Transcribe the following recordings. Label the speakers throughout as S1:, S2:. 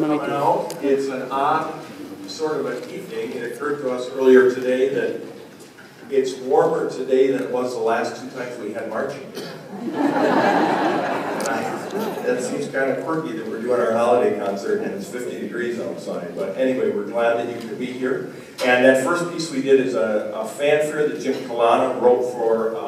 S1: coming out. It's an odd sort of an evening. It occurred to us earlier today that it's warmer today than it was the last two times we had marching. And That seems kind of quirky that we're doing our holiday concert and it's 50 degrees outside. But anyway, we're glad that you could be here. And that first piece we did is a a fanfare that Jim Kalana wrote for uh, one of his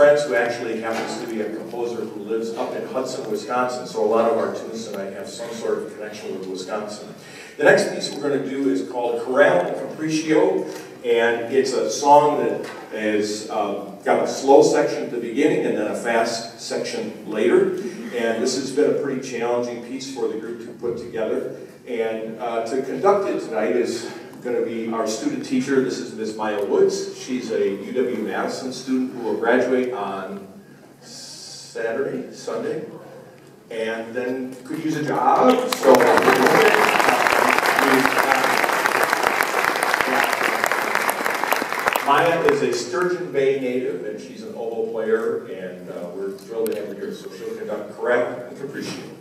S1: friends who actually happens to be a composer who lives up in Hudson, Wisconsin. So a lot of our tunes tonight have some sort of connection with Wisconsin. The next piece we're going to do is called Chorale Capriccio, and it's a song that has uh, got a slow section at the beginning and then a fast section later. And this has been a pretty challenging piece for the group to put together. And uh, to conduct it tonight is going to be our student teacher. This is Ms. Maya Woods. She's a UW-Madison student who will graduate on Saturday, Sunday, and then could use a job. So, Maya is a Sturgeon Bay native, and she's an oboe player, and uh, we're thrilled to have her here. So she'll conduct Chorale and Capriccio.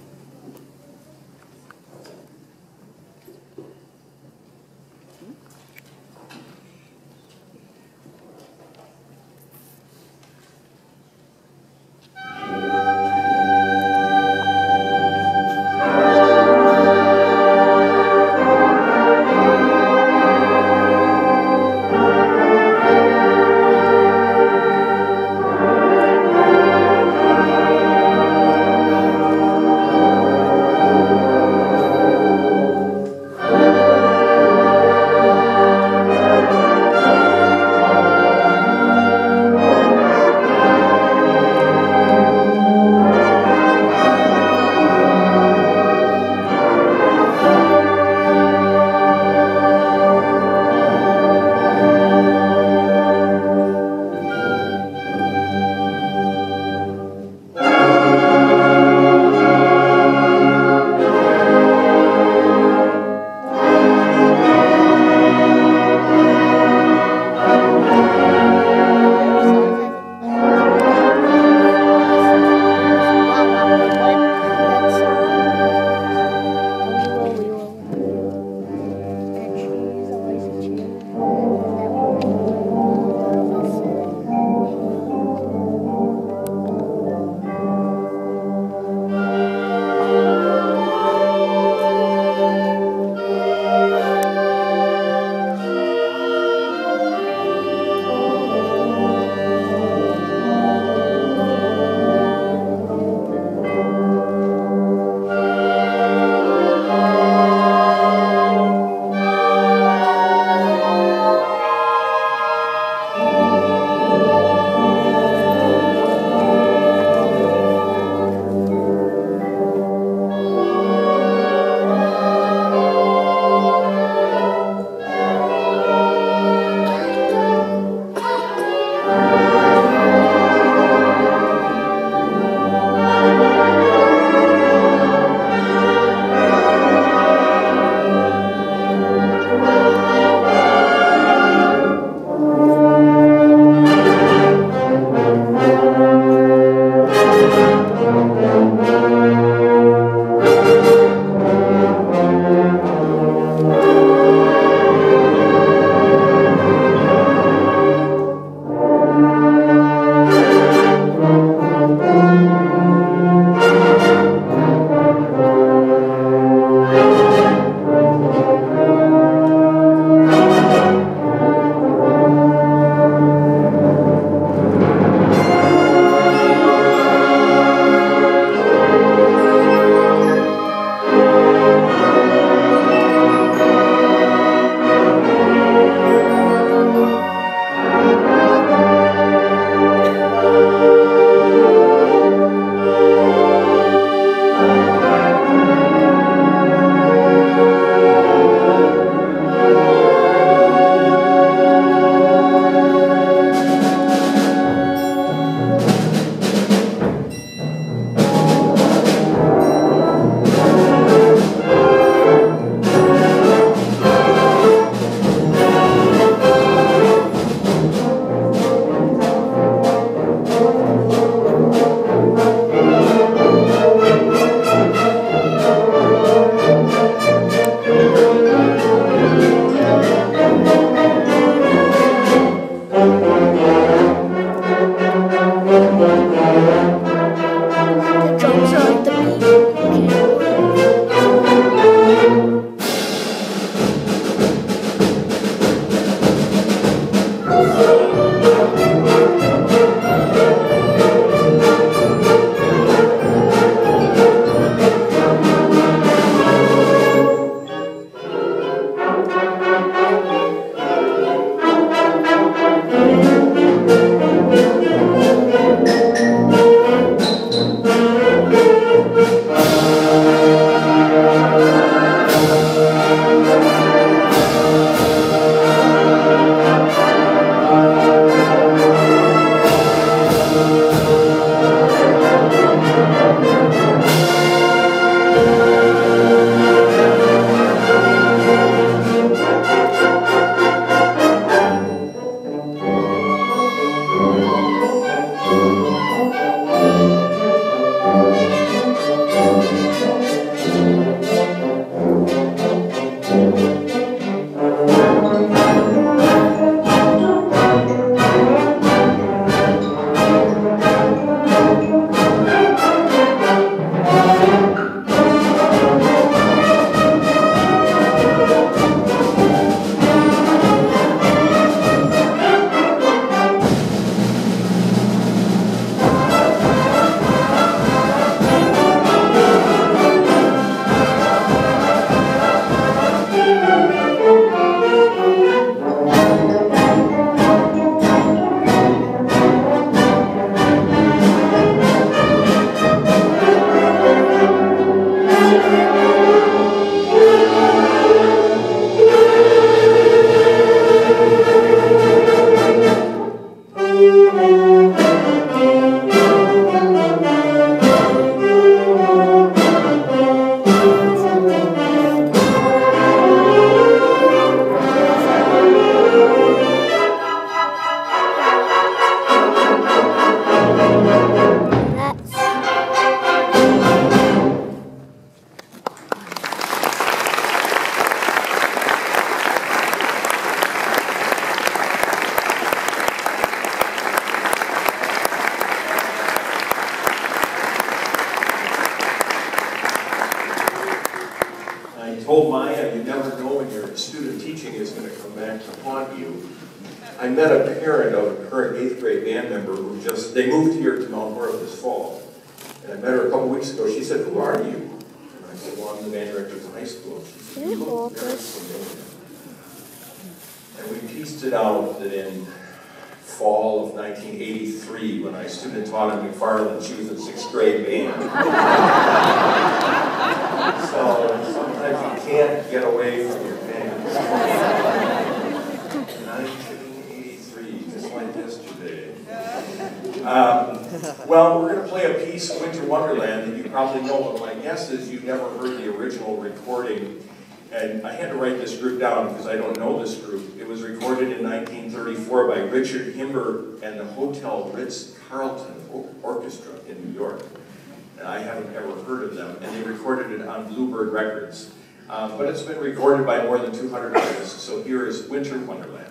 S1: Met a parent of a current eighth grade band member who just, they moved here to Mount Horeb this fall. And I met her a couple weeks ago. She said, who are you? And I said, well, I'm the band director of the high school. She said, you look very familiar. And we pieced it out that in fall of 1983, when I student taught at McFarland, she was in sixth grade band. so sometimes you can't get away from your band. 1983, just like yesterday. Um, well, we're going to play a piece, Winter Wonderland, that you probably know, but my guess is you've never heard the original recording. And I had to write this group down because I don't know this group. It was recorded in 1934 by Richard Himber and the Hotel Ritz-Carlton Orchestra in New York. And I haven't ever heard of them. And they recorded it on Bluebird Records. Um, but it's been recorded by more than 200 artists. So here is Winter Wonderland.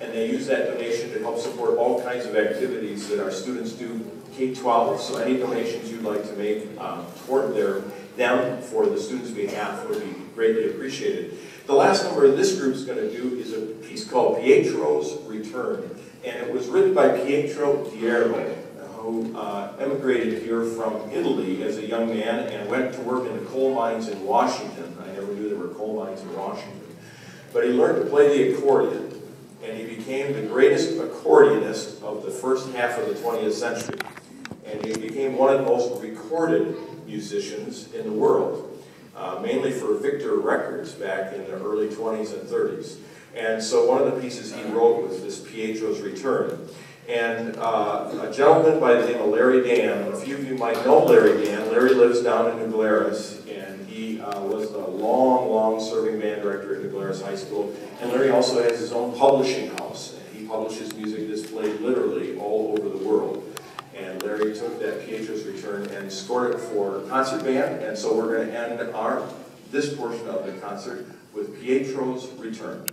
S1: And they use that donation to help support all kinds of activities that our students do K-12, so any donations you'd like to make um, toward their, them for the students' behalf would be greatly appreciated. The last number this group is going to do is a piece called Pietro's Return, and it was written by Pietro Deiro, who uh, emigrated here from Italy as a young man and went to work in the coal mines in Washington. I never knew there were coal mines in Washington. But he learned to play the accordion, and he became the greatest accordionist of the first half of the 20th century. And he became one of the most recorded musicians in the world, uh, mainly for Victor Records back in the early 20s and 30s. And so one of the pieces he wrote was this Pietro's Return. And uh, a gentleman by the name of Larry Daehn, a few of you might know Larry Daehn. Larry lives down in New Glarus, and he uh, was a long, long serving band director at Glarus High School. And Larry also has his own publishing house, he publishes music that's played literally all over the world. And Larry took that Pietro's Return and scored it for concert band, and so we're going to end our this portion of the concert with Pietro's Return.